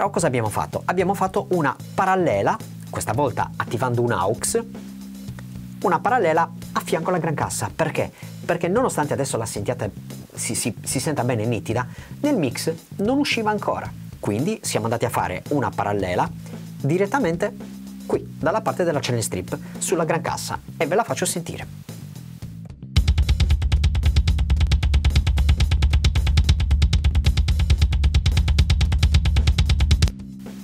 Però cosa abbiamo fatto? Abbiamo fatto una parallela, questa volta attivando un AUX, una parallela a fianco alla gran cassa. Perché? Perché nonostante adesso la sentiate, si, si, si senta bene nitida, nel mix non usciva ancora. Quindi siamo andati a fare una parallela direttamente qui, dalla parte della channel strip, sulla gran cassa e ve la faccio sentire.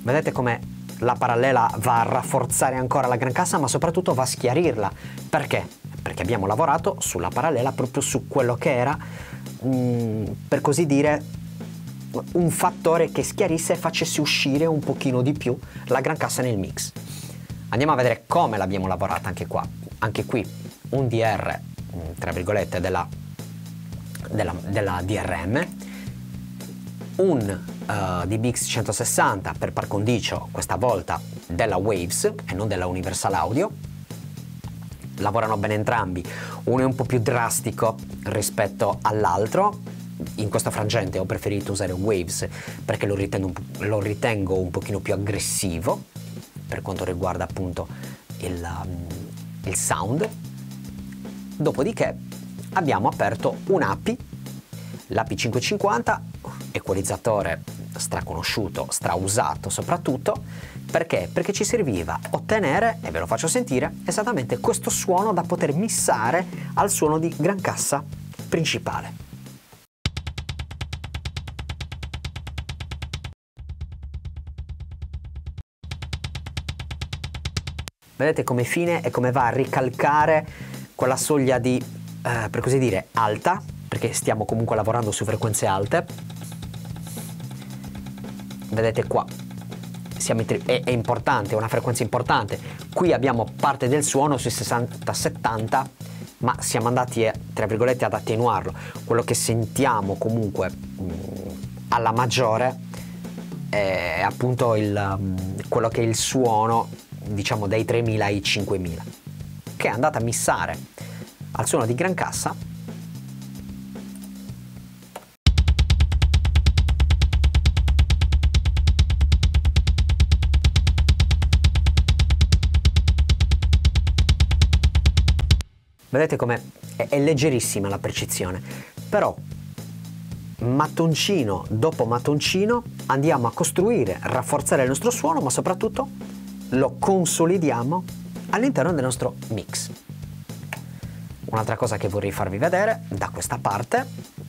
Vedete come la parallela va a rafforzare ancora la gran cassa, ma soprattutto va a schiarirla. Perché? Perché abbiamo lavorato sulla parallela proprio su quello che era, mh, mm, per così dire, un fattore che schiarisse e facesse uscire un pochino di più la gran cassa nel mix. Andiamo a vedere come l'abbiamo lavorata anche qua. Anche qui un DR, mm, tra virgolette, della, della, della DRM, un uh, di Bix 160 per par condicio, questa volta della Waves e non della Universal Audio. Lavorano bene entrambi, uno è un po' più drastico rispetto all'altro. In questo frangente ho preferito usare Waves perché lo ritengo, lo ritengo un pochino più aggressivo per quanto riguarda appunto il, um, il sound. Dopodiché abbiamo aperto un'API, l'API 550, equalizzatore straconosciuto, strausato soprattutto, perché? Perché ci serviva ottenere, e ve lo faccio sentire, esattamente questo suono da poter missare al suono di gran cassa principale. Vedete come fine e come va a ricalcare quella soglia di, eh, per così dire, alta, perché stiamo comunque lavorando su frequenze alte, vedete qua è, è, importante, è una frequenza importante. Qui abbiamo parte del suono sui 60-70, ma siamo andati, tra virgolette, ad attenuarlo. Quello che sentiamo comunque mh, mm, alla maggiore è appunto il, mh, mm, quello che è il suono, diciamo, dai 3000 ai 5000, che è andato a missare al suono di gran cassa Vedete come è, è leggerissima la precisione, però mattoncino dopo mattoncino andiamo a costruire, rafforzare il nostro suono, ma soprattutto lo consolidiamo all'interno del nostro mix. Un'altra cosa che vorrei farvi vedere da questa parte,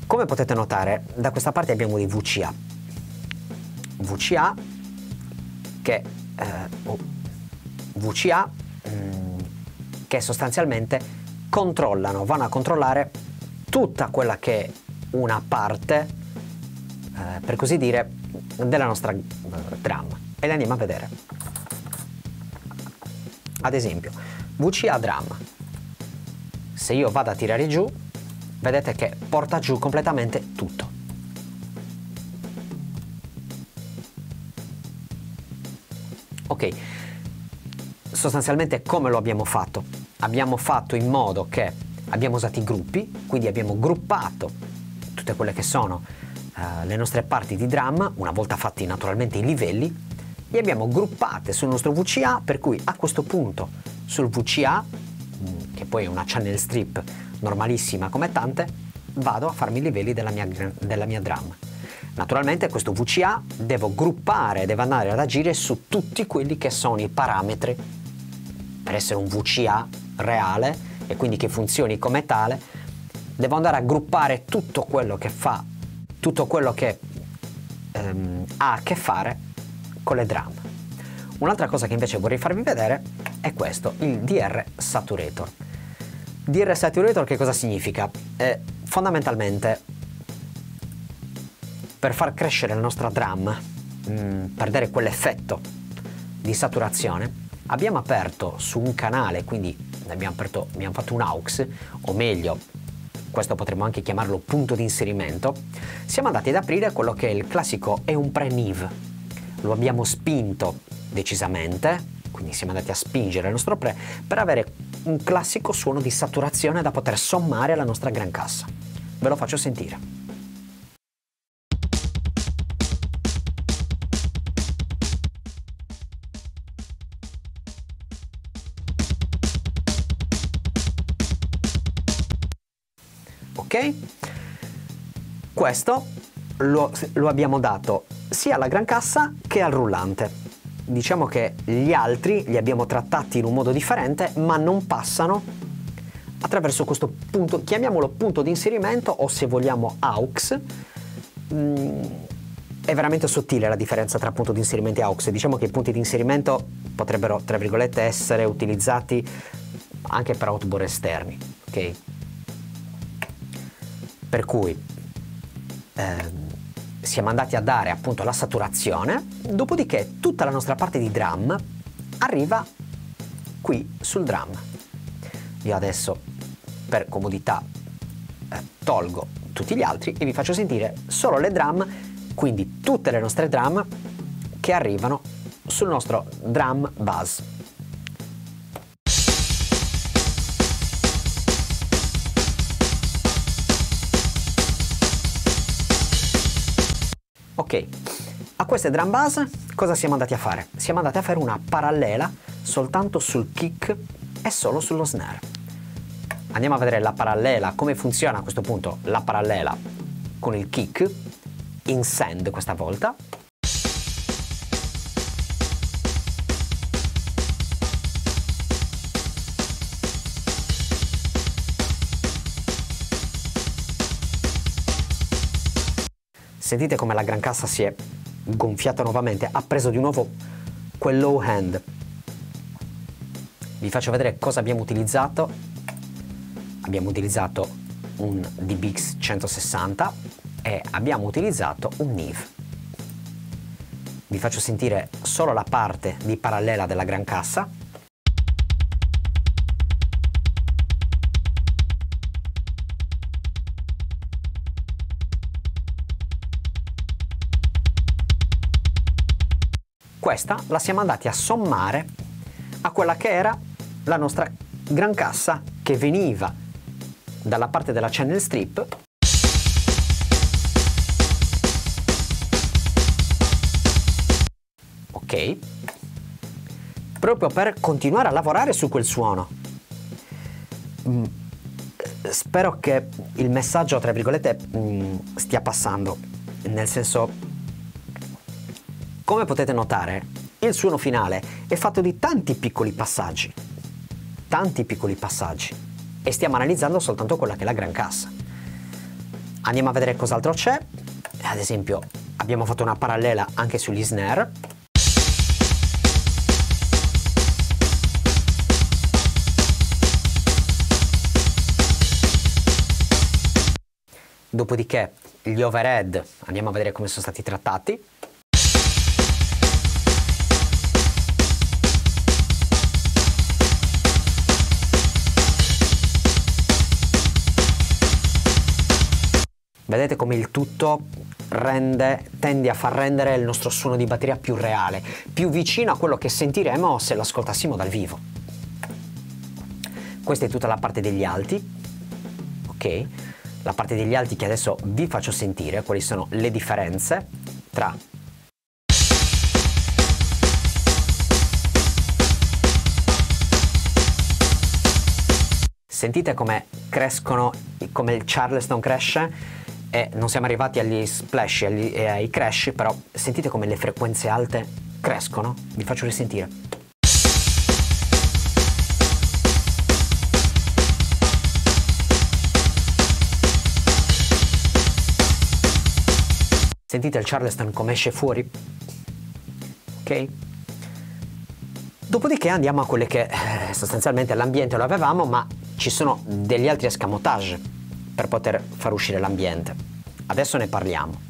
come potete notare, da questa parte abbiamo dei VCA. VCA che eh, oh, VCA mm, che sostanzialmente controllano, vanno a controllare tutta quella che è una parte, eh, per così dire, della nostra eh, drum e le andiamo a vedere. Ad esempio, VCA drum. Se io vado a tirare giù, vedete che porta giù completamente tutto. Ok, sostanzialmente come lo abbiamo fatto? Abbiamo fatto in modo che abbiamo usato i gruppi, quindi abbiamo gruppato tutte quelle che sono uh, le nostre parti di drum, una volta fatti naturalmente i livelli, le abbiamo gruppate sul nostro VCA, per cui a questo punto sul VCA, mm, che poi è una channel strip normalissima come tante, vado a farmi i livelli della mia, della mia drum. Naturalmente questo VCA devo gruppare, deve andare ad agire su tutti quelli che sono i parametri per essere un VCA reale e quindi che funzioni come tale, devo andare a gruppare tutto quello che fa, tutto quello che ehm, ha a che fare con le drum. Un'altra cosa che invece vorrei farvi vedere è questo, il DR Saturator. DR Saturator che cosa significa? Eh, fondamentalmente per far crescere la nostra drum, mh, mm, per dare quell'effetto di saturazione, abbiamo aperto su un canale, quindi abbiamo, aperto, abbiamo fatto un aux, o meglio, questo potremmo anche chiamarlo punto di inserimento, siamo andati ad aprire quello che è il classico è un pre-NIV. Lo abbiamo spinto decisamente, quindi siamo andati a spingere il nostro pre per avere un classico suono di saturazione da poter sommare alla nostra gran cassa. Ve lo faccio sentire. Ok? Questo lo, lo abbiamo dato sia alla gran cassa che al rullante. Diciamo che gli altri li abbiamo trattati in un modo differente, ma non passano attraverso questo punto, chiamiamolo punto di inserimento o se vogliamo AUX. Mm, è veramente sottile la differenza tra punto di inserimento e AUX. Diciamo che i punti di inserimento potrebbero, tra virgolette, essere utilizzati anche per outboard esterni, ok? Per cui eh, siamo andati a dare appunto la saturazione, dopodiché tutta la nostra parte di drum arriva qui sul drum. Io adesso per comodità eh, tolgo tutti gli altri e vi faccio sentire solo le drum, quindi tutte le nostre drum che arrivano sul nostro drum buzz. Ok, a queste drum bass cosa siamo andati a fare? Siamo andati a fare una parallela soltanto sul kick e solo sullo snare. Andiamo a vedere la parallela, come funziona a questo punto la parallela con il kick, in send questa volta. Sentite come la gran cassa si è gonfiata nuovamente, ha preso di nuovo quel low hand. Vi faccio vedere cosa abbiamo utilizzato. Abbiamo utilizzato un DBX 160 e abbiamo utilizzato un NIV. Vi faccio sentire solo la parte di parallela della gran cassa questa la siamo andati a sommare a quella che era la nostra gran cassa che veniva dalla parte della channel strip. Ok. Proprio per continuare a lavorare su quel suono. Mm, spero che il messaggio tra virgolette mm, stia passando. Nel senso come potete notare, il suono finale è fatto di tanti piccoli passaggi, tanti piccoli passaggi, e stiamo analizzando soltanto quella che è la gran cassa. Andiamo a vedere cos'altro c'è, ad esempio abbiamo fatto una parallela anche sugli snare, Dopodiché gli overhead. Andiamo a vedere come sono stati trattati. Vedete come il tutto rende, tende a far rendere il nostro suono di batteria più reale, più vicino a quello che sentiremo se lo ascoltassimo dal vivo. Questa è tutta la parte degli alti, ok? La parte degli alti che adesso vi faccio sentire, quali sono le differenze tra Sentite come crescono, come il Charleston cresce e non siamo arrivati agli splash agli, e ai crash, però sentite come le frequenze alte crescono? Vi faccio risentire. Sentite il Charleston come esce fuori? Ok? Dopodiché andiamo a quelle che eh, sostanzialmente l'ambiente lo avevamo, ma ci sono degli altri escamotage per poter far uscire l'ambiente. Adesso ne parliamo.